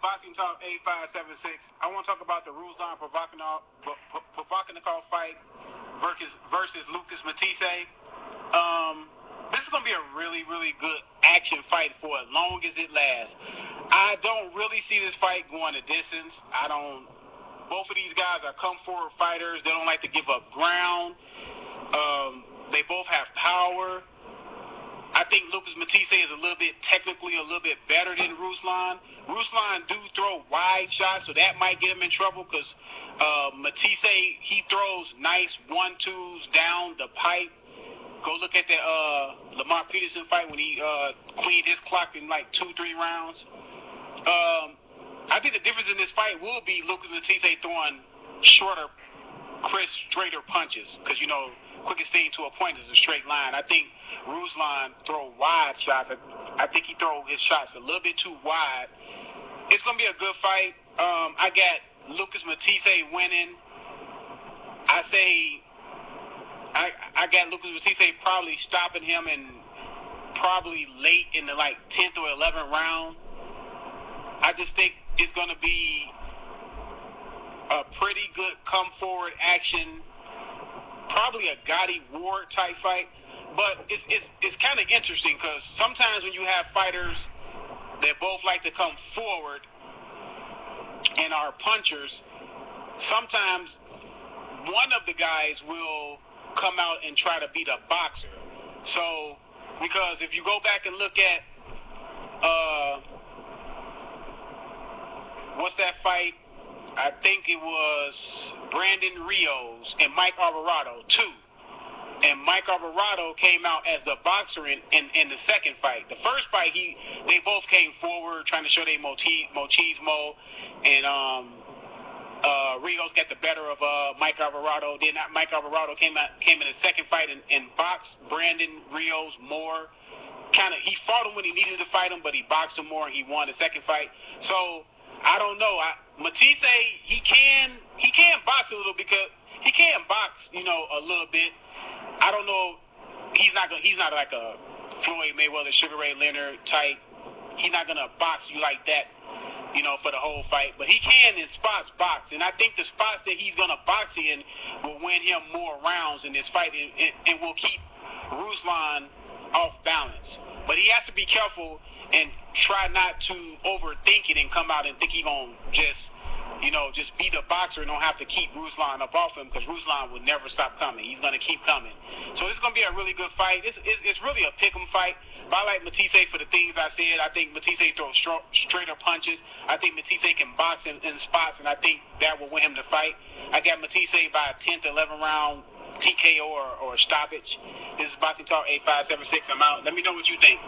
Boxing Talk 8576. I want to talk about the Ruslan Provodnikov fight versus, versus Lucas Matthysse. Um, this is going to be a really, really good action fight for as long as it lasts. I don't really see this fight going a distance. I don't. Both of these guys are come forward fighters. They don't like to give up ground. Um, they both have power. I think Lucas Matthysse is a little bit technically a little bit better than Ruslan. Ruslan do throw wide shots, so that might get him in trouble because uh, Matthysse he throws nice one twos down the pipe. Go look at the uh, Lamont Peterson fight when he uh, cleaned his clock in like two three rounds. Um, I think the difference in this fight will be Lucas Matthysse throwing shorter, crisp, straighter punches because you know quickest thing to a point is a straight line. I think Ruslan throw wide shots. I, I think he throw his shots a little bit too wide. It's gonna be a good fight. Um, I got Lucas Matthysse winning. I say I I got Lucas Matthysse probably stopping him and probably late in the like tenth or eleventh round. I just think it's gonna be a pretty good come forward action probably a Gatti Ward type fight. But it's it's it's kind of interesting because sometimes when you have fighters that both like to come forward and are punchers, sometimes one of the guys will come out and try to beat a boxer. So because if you go back and look at uh, what's that fight? I think it was Brandon Rios and Mike Alvarado, too. And Mike Alvarado came out as the boxer in, in, in the second fight. The first fight, he they both came forward trying to show their they machismo, and um, uh, Rios got the better of uh, Mike Alvarado. Then Mike Alvarado came out came in the second fight and, and boxed Brandon Rios more. Kind of, he fought him when he needed to fight him, but he boxed him more and he won the second fight. So I don't know. I, Matthysse, he can he can box a little because he can box, you know, a little bit. I don't know. He's not gonna. He's not like a Floyd Mayweather, Sugar Ray Leonard type. He's not gonna box you like that, you know, for the whole fight. But he can in spots box, and I think the spots that he's gonna box in will win him more rounds in this fight, and, and, and will keep Ruslan off balance. But he has to be careful and try not to overthink it and come out and think he gonna just you know, just beat a boxer and don't have to keep Ruslan up off him because Ruslan will never stop coming. He's going to keep coming. So it's going to be a really good fight. It's, it's, it's really a pick 'em fight. But I like Matthysse for the things I said. I think Matthysse throws stro- straighter punches. I think Matthysse can box in, in spots, and I think that will win him the fight. I got Matthysse by a 10th, 11th round TKO or, or stoppage. This is Boxing Talk 8576. I'm out. Let me know what you think.